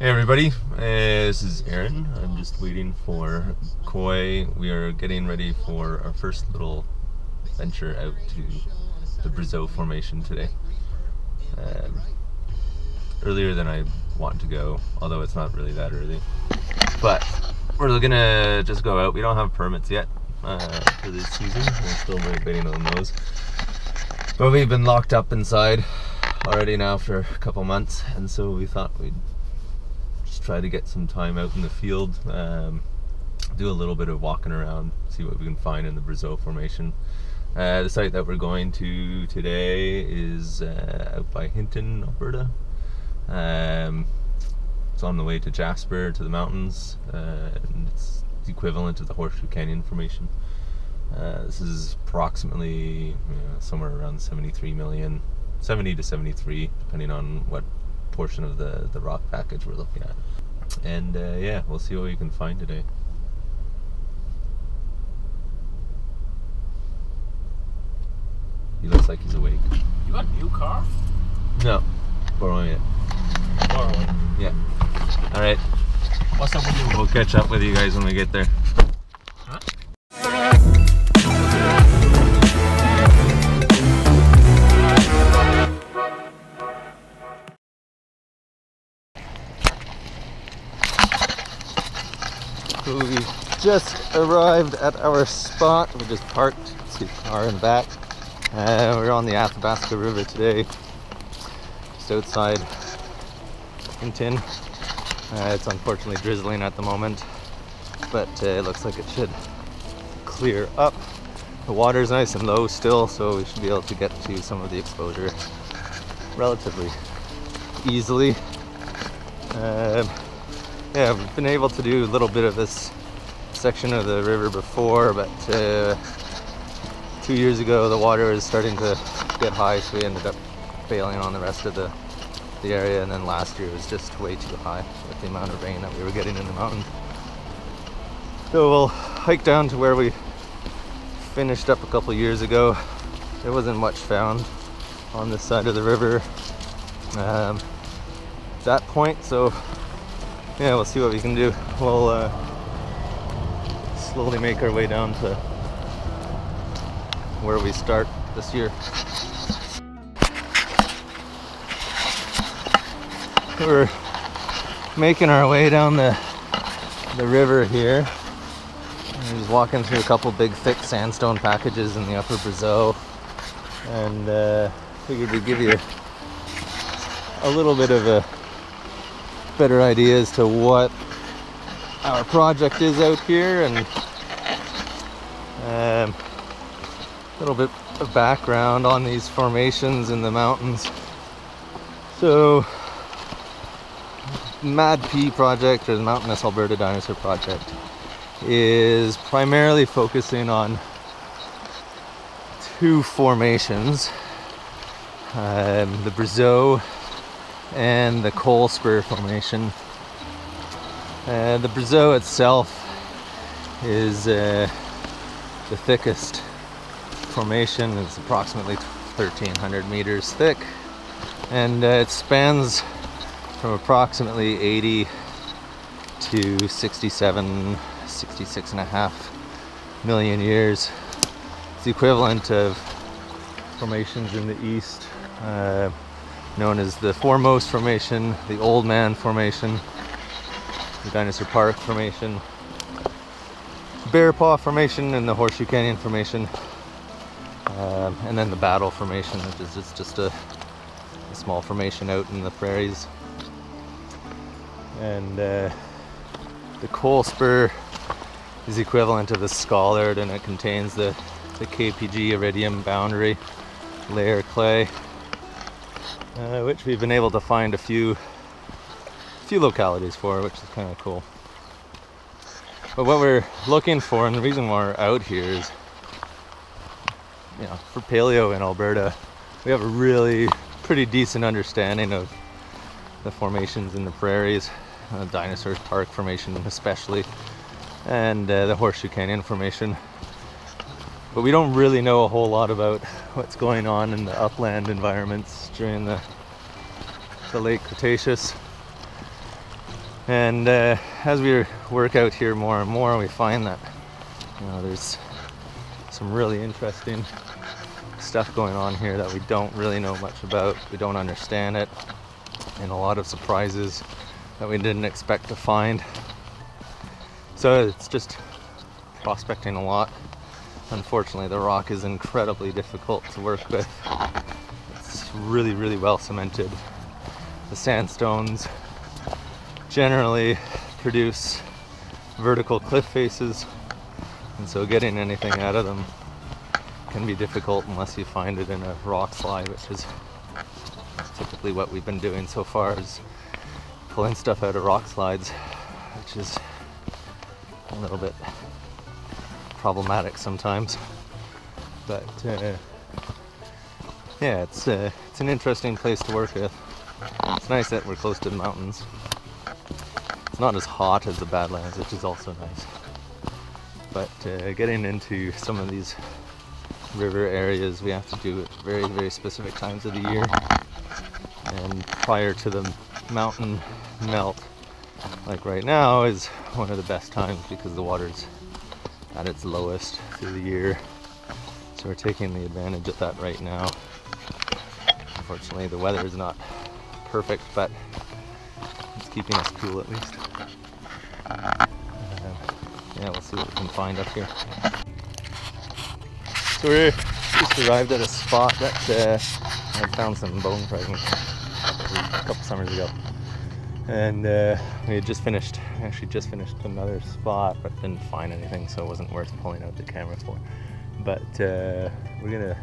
Hey everybody, uh, this is Aaron. I'm just waiting for Khoi. We are getting ready for our first little venture out to the Brazeau Formation today. Um, earlier than I want to go, although it's not really that early. But we're gonna just go out. We don't have permits yet uh, for this season. We're still waiting on those. But we've been locked up inside already now for a couple months, and so we thought we'd try to get some time out in the field, um, do a little bit of walking around, see what we can find in the Brazeau Formation. Uh, the site that we're going to today is uh, out by Hinton, Alberta. Um, it's on the way to Jasper, to the mountains, uh, and it's the equivalent of the Horseshoe Canyon Formation. Uh, this is approximately you know, somewhere around 73 million, 70 to 73, depending on what portion of the, the rock package we're looking at. And uh, yeah, we'll see what we can find today. He looks like he's awake. You got a new car? No, borrowing it. Borrowing. Yeah. All right, What's up with you? we'll catch up with you guys when we get there. Just arrived at our spot. We just parked, see car in the back. Uh, we're on the Athabasca River today, just outside Hinton. Uh, it's unfortunately drizzling at the moment, but uh, it looks like it should clear up. The water's nice and low still, so we should be able to get to some of the exposure relatively easily. Um, yeah, we've been able to do a little bit of this section of the river before, but uh, two years ago the water was starting to get high, so we ended up bailing on the rest of the, the area. And then last year was just way too high with the amount of rain that we were getting in the mountains. So we'll hike down to where we finished up a couple years ago. There wasn't much found on this side of the river um, at that point, so yeah, we'll see what we can do. We'll uh, slowly make our way down to where we start this year. We're making our way down the the river here. We're just walking through a couple big thick sandstone packages in the upper Brazeau and uh, figured we'd give you a little bit of a better idea as to what our project is out here and um, a little bit of background on these formations in the mountains. So, MADP project or the Mountainous Alberta Dinosaur project is primarily focusing on two formations um, the Brazeau and the Coalspur Formation. Uh, the Brazeau itself is uh, the thickest formation. It's approximately 1,300 meters thick, and uh, it spans from approximately 80 to 67, 66 and a half million years. It's the equivalent of formations in the east. Uh, known as the Foremost Formation, the Oldman Formation, the Dinosaur Park Formation, Bearpaw Formation, and the Horseshoe Canyon Formation, um, and then the Battle Formation, which is just, just a, a small formation out in the prairies. And uh, the Coalspur is equivalent to the Scollard, and it contains the, the KPG iridium boundary layer clay uh, which we've been able to find a few few localities for, which is kind of cool. But what we're looking for, and the reason why we're out here is, you know, for paleo in Alberta, we have a really pretty decent understanding of the formations in the prairies, the Dinosaurs Park Formation especially, and uh, the Horseshoe Canyon Formation. But we don't really know a whole lot about what's going on in the upland environments during the, the late Cretaceous. And uh, as we work out here more and more, we find that you know there's some really interesting stuff going on here that we don't really know much about. We don't understand it, and a lot of surprises that we didn't expect to find. So it's just prospecting a lot. Unfortunately, the rock is incredibly difficult to work with. It's really, really well cemented. The sandstones generally produce vertical cliff faces, and so getting anything out of them can be difficult unless you find it in a rock slide, which is typically what we've been doing so far is pulling stuff out of rock slides, which is a little bit problematic sometimes. But uh, yeah, it's uh, it's an interesting place to work with. It's nice that we're close to the mountains. Not as hot as the Badlands, which is also nice. But uh, getting into some of these river areas, we have to do it very, very specific times of the year. And prior to the mountain melt, like right now, is one of the best times because the water's at its lowest through the year. So we're taking the advantage of that right now. Unfortunately, the weather is not perfect, but it's keeping us cool at least. Uh, yeah, we'll see what we can find up here. So we just arrived at a spot that uh, I found some bone fragments a couple summers ago. And uh, we had just finished, actually just finished another spot, but didn't find anything, so it wasn't worth pulling out the camera for. But uh, we're gonna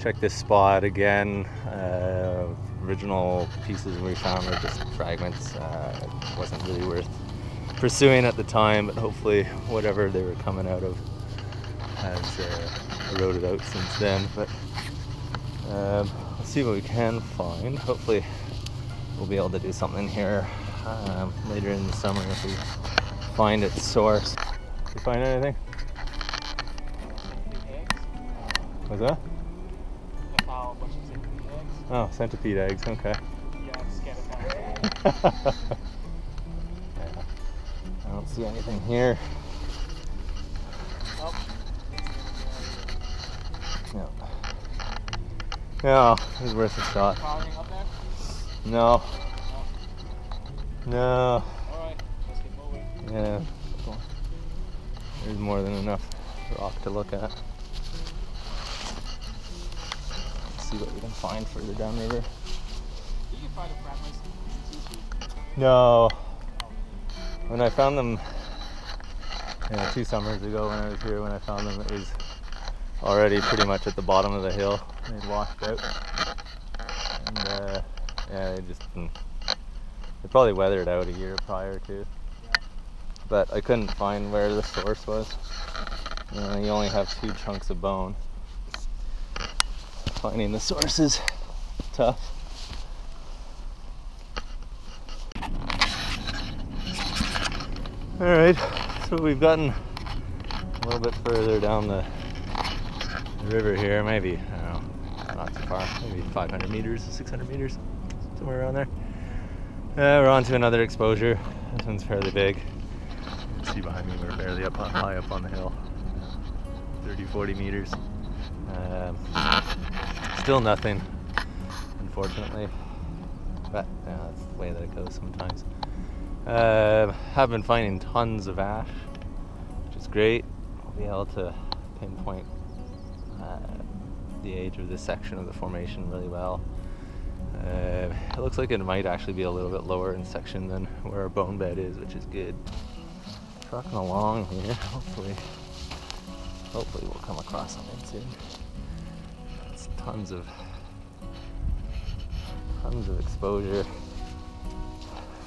check this spot again. Uh, original pieces we found were just fragments. Uh, it wasn't really worth pursuing at the time, but hopefully whatever they were coming out of has uh, eroded out since then. But um, let's see what we can find. Hopefully we'll be able to do something here um, later in the summer if we find its source. Did you find anything? What's that? Oh, centipede eggs, okay. yeah, see anything here. No. No, it was worth a shot. No. No. Yeah. There's more than enough rock to look at. Let's see what we can find further downriver. No. When I found them yeah, two summers ago when I was here, when I found them, it was already pretty much at the bottom of the hill. They'd washed out. And uh, yeah, they just they probably weathered out a year prior to. But I couldn't find where the source was. You, know, you only have two chunks of bone. Finding the source is tough. All right, so we've gotten a little bit further down the river here, maybe, I don't know, not too far, maybe 500 meters, 600 meters, somewhere around there. Uh, we're on to another exposure. This one's fairly big. You can see behind me we're barely up on, high up on the hill. 30, 40 meters. Um, still nothing, unfortunately. But yeah, that's the way that it goes sometimes. Uh, have been finding tons of ash, which is great. I'll be able to pinpoint uh, the age of this section of the formation really well. Uh, it looks like it might actually be a little bit lower in section than where our bone bed is, which is good. Trucking along here, hopefully, hopefully we'll come across something soon. It's tons of, tons of exposure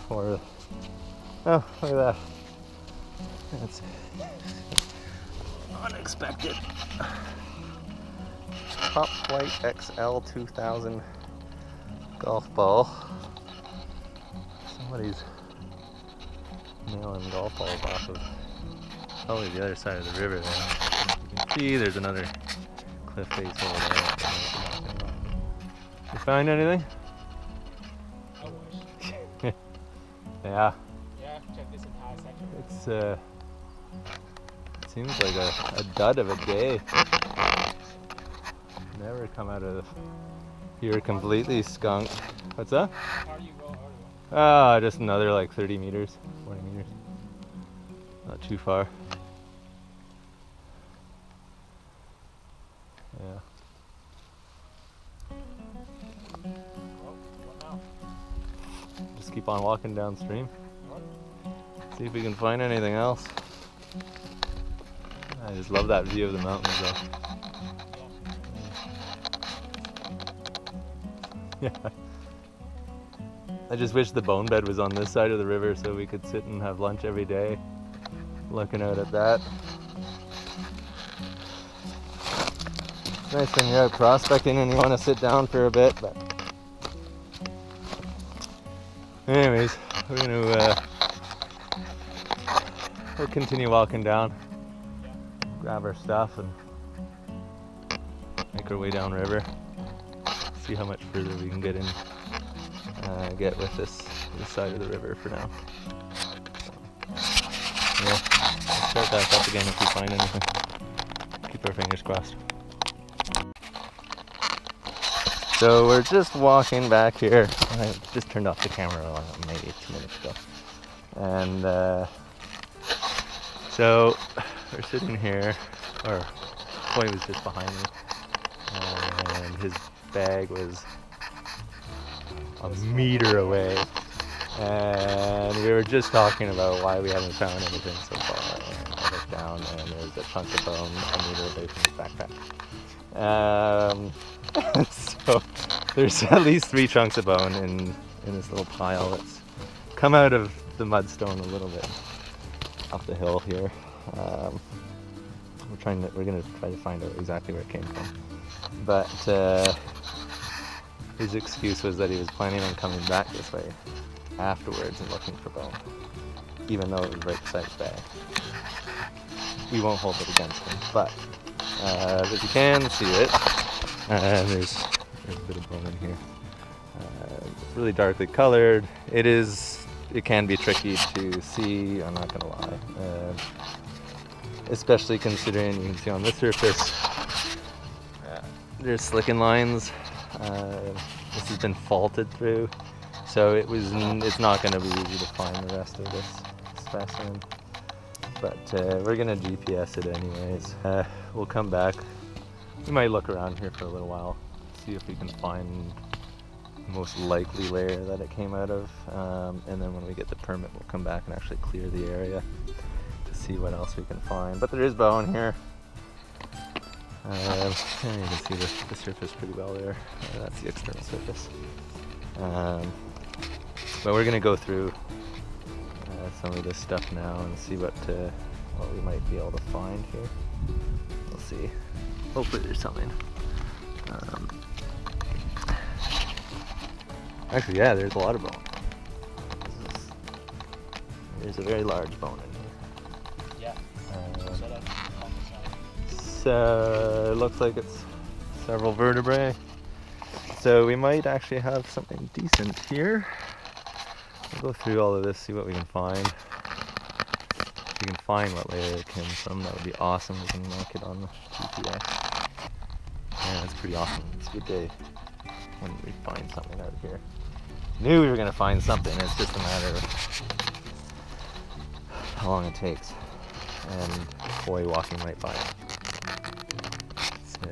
for. Oh, look at that! That's unexpected. Top Flight XL 2000 golf ball. Somebody's nailing golf balls off of probably the other side of the river there. You can see there's another cliff face over there. You find anything? yeah. It's uh, it seems like a, a dud of a day. Never come out of here completely skunked. What's go? Ah, just another like 30 meters, 40 meters. Not too far. Yeah. Just keep on walking downstream. See if we can find anything else. I just love that view of the mountains though. Yeah. I just wish the bone bed was on this side of the river so we could sit and have lunch every day looking out at that. Nice when you're out prospecting and you want to sit down for a bit, but anyways, we're gonna uh, we'll continue walking down, grab our stuff, and make our way down river. See how much further we can get in, uh, get with this this side of the river for now. So, we'll start back up again if we find anything. Keep our fingers crossed. So we're just walking back here. I just turned off the camera maybe two minutes ago. And uh, so we're sitting here, or Khoi was just behind me, and his bag was a meter away. And we were just talking about why we haven't found anything so far. And I looked down and there's a chunk of bone a meter away from his backpack. Um, so there's at least three chunks of bone in, in this little pile that's come out of the mudstone a little bit up the hill here. Um, we're trying to, we're gonna try to find out exactly where it came from. But uh, his excuse was that he was planning on coming back this way afterwards and looking for bone, even though it was right beside his. We won't hold it against him, but uh, if you can see it, uh, there's, there's a bit of bone in here. Uh, really darkly colored. It is, it can be tricky to see, I'm not gonna lie. Uh, especially considering you can see on this surface, uh, there's slickenlines. Uh, this has been faulted through, so it was, it's not gonna be easy to find the rest of this specimen. But uh, we're gonna GPS it anyways. Uh, we'll come back we might look around here for a little while, see if we can find most likely layer that it came out of, um, and then when we get the permit, we'll come back and actually clear the area to see what else we can find. But there is bone here. Um, and you can see the, the surface pretty well there. Uh, that's the external surface. Um, but we're gonna go through uh, some of this stuff now and see what uh, what we might be able to find here. We'll see. Hopefully there's something. Um, actually, yeah, there's a lot of bone. This is- there's a very large bone in here. Yeah. Um, So that's on the side. so it looks like it's several vertebrae. So we might actually have something decent here. We'll go through all of this, see what we can find. If we can find what layer it came from, that would be awesome. We can mark it on the GPS. Yeah, that's pretty awesome. It's a good day when we find something out here. Knew we were gonna find something. It's just a matter of how long it takes. And boy walking right by it. Uh,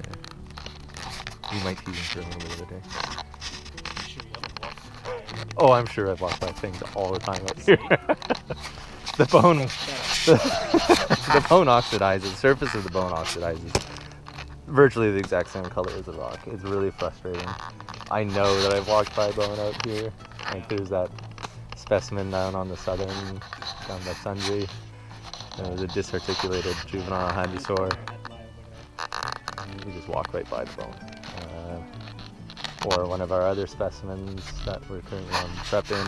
you might tease him for a little bit of a day. Oh, I'm sure I've walked by things all the time out here. the bone, the, the bone oxidizes. The surface of the bone oxidizes. Virtually the exact same color as the rock. It's really frustrating. I know that I've walked by bone out here. Like there's that specimen down on the southern, down by Sundre. There was a disarticulated juvenile hadrosaur. You just walk right by the bone. Uh, or one of our other specimens that we're currently on prep in,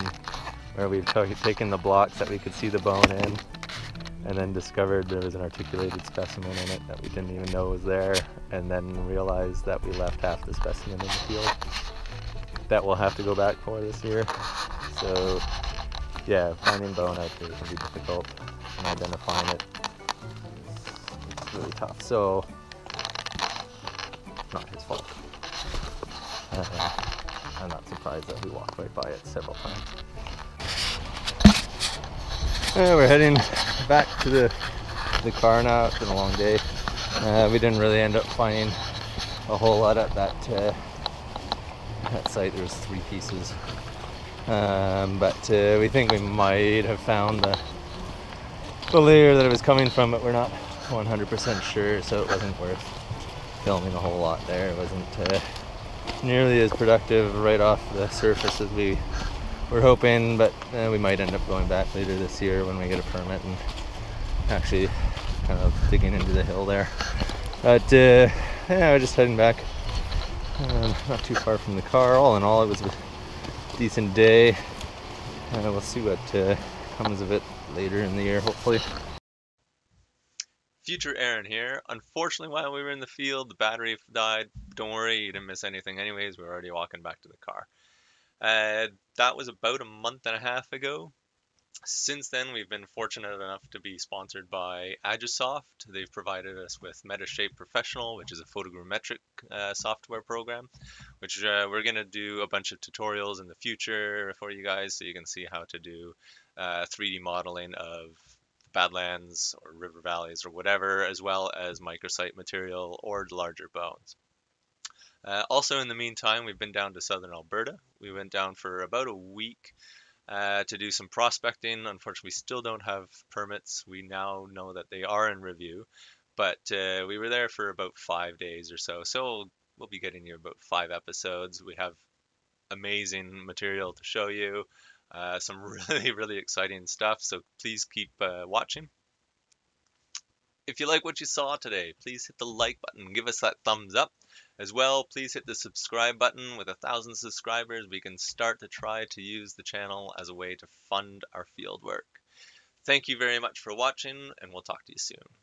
where we've ta- taken the blocks that we could see the bone in, and then discovered there was an articulated specimen in it that we didn't even know was there, and then realized that we left half the specimen in the field. That we'll have to go back for this year. So, yeah, finding bone out here can be difficult. and identifying it is really tough. So, not his fault. Uh, I'm not surprised that we walked right by it several times. Uh, we're heading back to the the car now. It's been a long day. Uh, we didn't really end up finding a whole lot at that uh, that site. There was three pieces, um, but uh, we think we might have found the the layer that it was coming from, but we're not 100% sure. So it wasn't worth filming a whole lot there. It wasn't uh, nearly as productive right off the surface as we were hoping, but uh, we might end up going back later this year when we get a permit and actually kind of digging into the hill there. But uh, yeah, we're just heading back. Um, not too far from the car. All in all, it was a decent day. Uh, we'll see what uh, comes of it later in the year, hopefully. Future Aaron here. Unfortunately, while we were in the field, the battery died. Don't worry, you didn't miss anything. Anyways, we're already walking back to the car. Uh, that was about a month and a half ago. Since then, we've been fortunate enough to be sponsored by Agisoft. They've provided us with Metashape Professional, which is a photogrammetric uh, software program, which uh, we're going to do a bunch of tutorials in the future for you guys so you can see how to do uh, 3D modeling of badlands or river valleys or whatever, as well as microsite material or larger bones. Uh, also, in the meantime, we've been down to southern Alberta. We went down for about a week uh, to do some prospecting. Unfortunately, we still don't have permits. We now know that they are in review, but uh, we were there for about five days or so. So we'll be getting you about five episodes. We have amazing material to show you, uh, some really, really exciting stuff. So please keep uh, watching. If you like what you saw today, please hit the like button, give us that thumbs up. As well, please hit the subscribe button. With a thousand subscribers, we can start to try to use the channel as a way to fund our field work. Thank you very much for watching, and we'll talk to you soon.